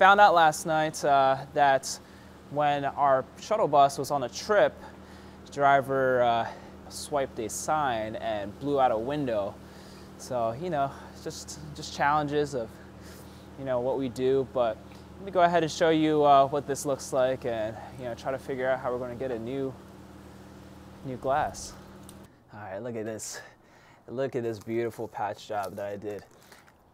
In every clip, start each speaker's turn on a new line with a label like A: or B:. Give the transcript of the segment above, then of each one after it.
A: Found out last night uh, that when our shuttle bus was on a trip, the driver uh, swiped a sign and blew out a window. So, you know, just, just challenges of, you know, what we do. But let me go ahead and show you uh, what this looks like and, you know, try to figure out how we're going to get a new, new glass. All right, look at this. Look at this beautiful patch job that I did.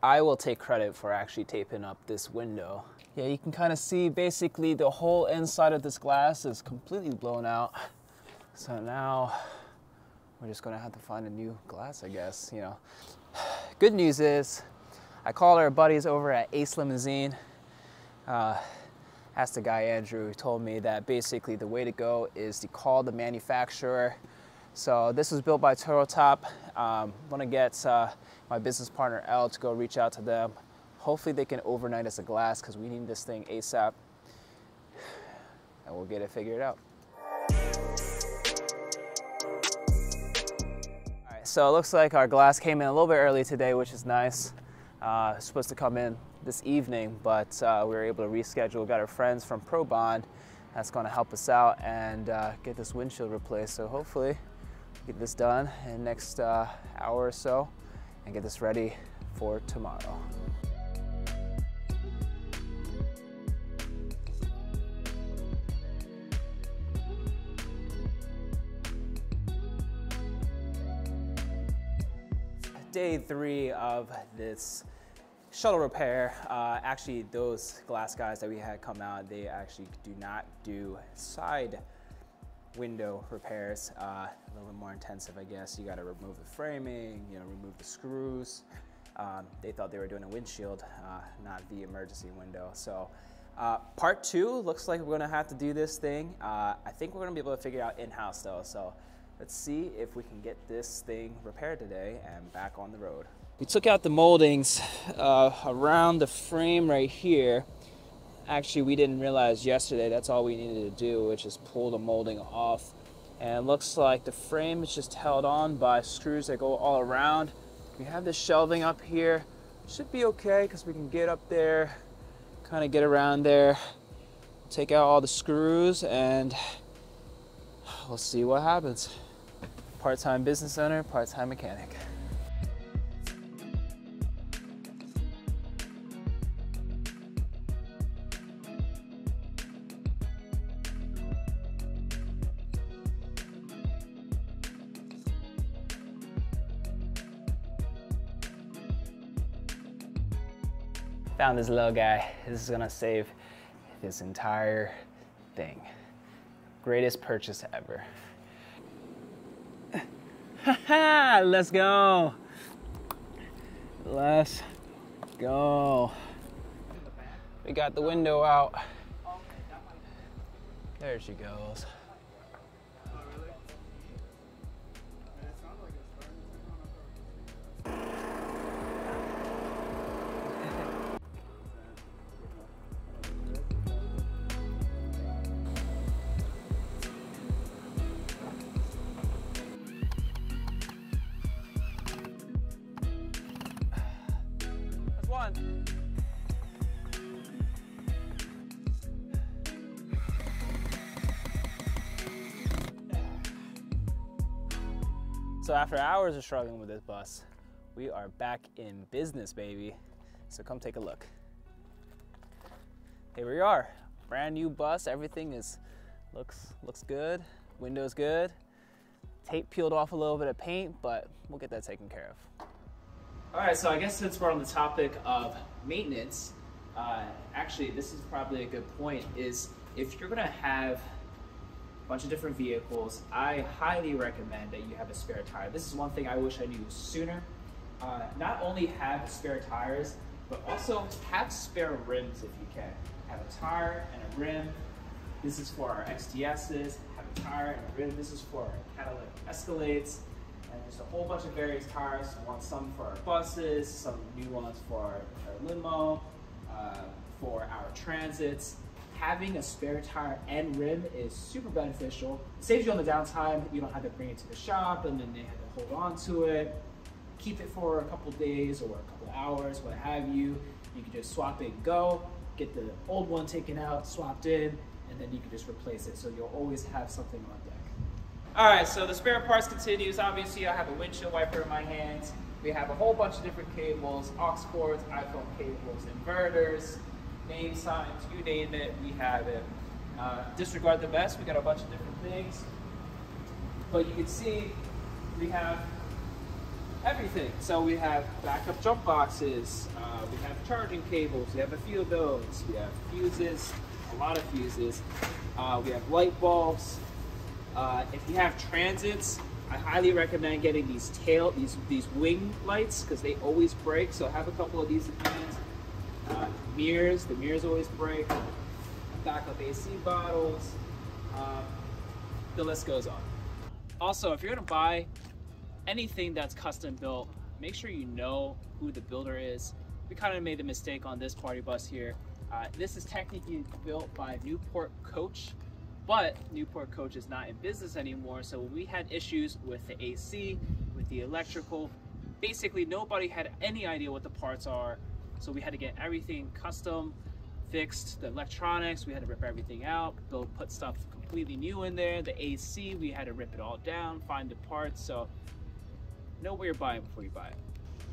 A: I will take credit for actually taping up this window. Yeah, you can kind of see basically the whole inside of this glass is completely blown out. So now we're just gonna have to find a new glass, I guess, you know. Good news is I called our buddies over at Ace Limousine. Uh, asked the guy Andrew, who told me that basically the way to go is to call the manufacturer. So this was built by Turtletop. Um, want to get uh, my business partner El to go reach out to them. Hopefully they can overnight us a glass because we need this thing ASAP. And we'll get it figured out. All right, so it looks like our glass came in a little bit early today, which is nice. Uh, supposed to come in this evening, but uh, we were able to reschedule. We got our friends from ProBond that's going to help us out and uh, get this windshield replaced. So hopefully get this done in the next uh, hour or so and get this ready for tomorrow. Day three of this shuttle repair. Uh, actually, those glass guys that we had come out, they actually do not do side window repairs. Uh, a little bit more intensive, I guess. You got to remove the framing, you know, remove the screws. Um, they thought they were doing a windshield, uh, not the emergency window. So uh, part two looks like we're gonna have to do this thing. Uh, I think we're gonna be able to figure it out in-house though. So let's see if we can get this thing repaired today and back on the road. We took out the moldings uh, around the frame right here. Actually we didn't realize yesterday that's all we needed to do which is pull the molding off. And looks like the frame is just held on by screws that go all around. We have this shelving up here. Should be okay because we can get up there kind of get around there take out all the screws and we'll see what happens part-time business owner part-time mechanic Found this little guy. This is gonna save this entire thing. Greatest purchase ever. Let's go. Let's go. We got the window out. There she goes. So after hours of struggling with this bus, we are back in business, baby. So come take a look. Here we are, brand new bus. Everything is looks looks good. Windows good. Tape peeled off a little bit of paint, but we'll get that taken care of. All right, so I guess since we're on the topic of maintenance, uh, actually this is probably a good point, is if you're gonna have bunch of different vehicles. I highly recommend that you have a spare tire. This is one thing I wish I knew sooner. Uh, not only have spare tires, but also have spare rims if you can. Have a tire and a rim. This is for our XTSs. Have a tire and a rim. This is for our Cadillac Escalades. And just a whole bunch of various tires. We want some for our buses, some new ones for our, our limo, uh, for our transits having a spare tire and rim is super beneficial. It saves you on the downtime. You don't have to bring it to the shop and then they have to hold on to it. Keep it for a couple days or a couple hours, what have you. You can just swap it and go. get the old one taken out, swapped in, and then you can just replace it. So you'll always have something on deck. All right, so the spare parts continues. Obviously, I have a windshield wiper in my hands. We have a whole bunch of different cables, aux cords, iPhone cables, inverters, name signs, you name it, we have it. Uh, disregard the best, we got a bunch of different things. But you can see we have everything. So we have backup jump boxes, uh, we have charging cables, we have a few of those, we have fuses, a lot of fuses, uh, we have light bulbs. Uh, if you have transits, I highly recommend getting these tail, these these wing lights because they always break. So have a couple of these in hands. Uh, mirrors, the mirrors always break. Backup AC bottles. Uh, the list goes on. Also, if you're gonna buy anything that's custom built, make sure you know who the builder is. We kind of made the mistake on this party bus here. Uh, this is technically built by Newport Coach but Newport Coach is not in business anymore, so we had issues with the AC, with the electrical. Basically, nobody had any idea what the parts are, so we had to get everything custom, fixed. The electronics, we had to rip everything out, build, put stuff completely new in there. The AC, we had to rip it all down, find the parts, so know what you're buying before you buy it.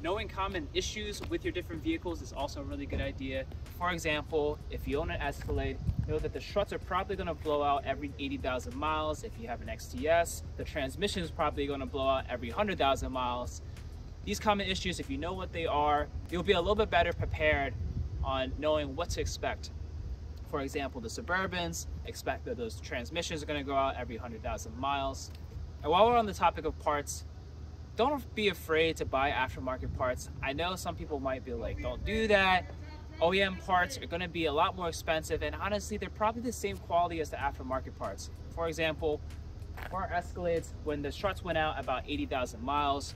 A: Knowing common issues with your different vehicles is also a really good idea. For example, if you own an Escalade, know that the struts are probably gonna blow out every 80,000 miles. If you have an XTS, the transmission is probably gonna blow out every 100,000 miles. These common issues, if you know what they are, you'll be a little bit better prepared on knowing what to expect. For example, the Suburbans, expect that those transmissions are gonna go out every 100,000 miles. And while we're on the topic of parts, don't be afraid to buy aftermarket parts. I know some people might be like, don't do that. OEM parts are gonna be a lot more expensive and honestly, they're probably the same quality as the aftermarket parts. For example, our Escalades, when the struts went out about 80,000 miles,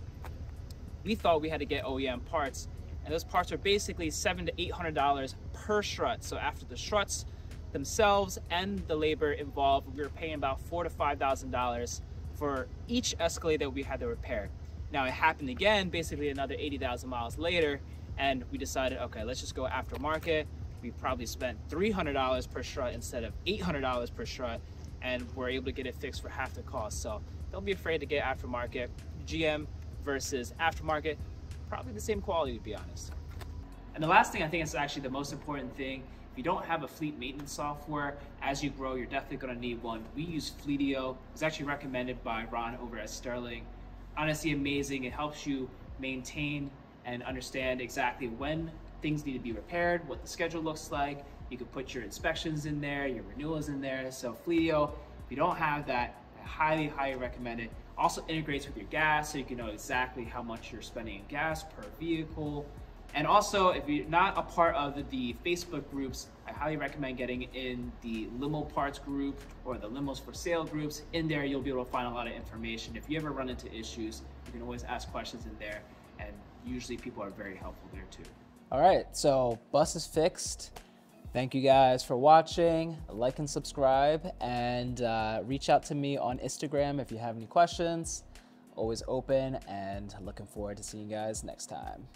A: we thought we had to get OEM parts and those parts are basically seven to $800 per strut. So after the struts themselves and the labor involved, we were paying about four to $5,000 for each Escalade that we had to repair. Now it happened again, basically another 80,000 miles later, and we decided, okay, let's just go aftermarket. We probably spent $300 per strut instead of $800 per strut, and we're able to get it fixed for half the cost. So don't be afraid to get aftermarket. GM versus aftermarket, probably the same quality to be honest. And the last thing I think is actually the most important thing if you don't have a fleet maintenance software, as you grow, you're definitely gonna need one. We use Fleetio. It's actually recommended by Ron over at Sterling honestly amazing. It helps you maintain and understand exactly when things need to be repaired, what the schedule looks like. You can put your inspections in there, your renewals in there. So Fleetio, if you don't have that, highly, highly recommend it. Also integrates with your gas so you can know exactly how much you're spending in gas per vehicle. And also, if you're not a part of the, Facebook groups, I highly recommend getting in the limo parts group or the limos for sale groups. In there, you'll be able to find a lot of information. If you ever run into issues, you can always ask questions in there. And usually people are very helpful there too.
B: All right, so bus is fixed. Thank you guys for watching. Like and subscribe and uh, reach out to me on Instagram if you have any questions. Always open and looking forward to seeing you guys next time.